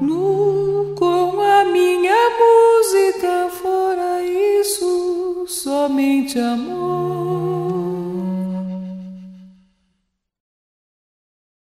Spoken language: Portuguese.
Nu com a minha música fora isso, somente amor.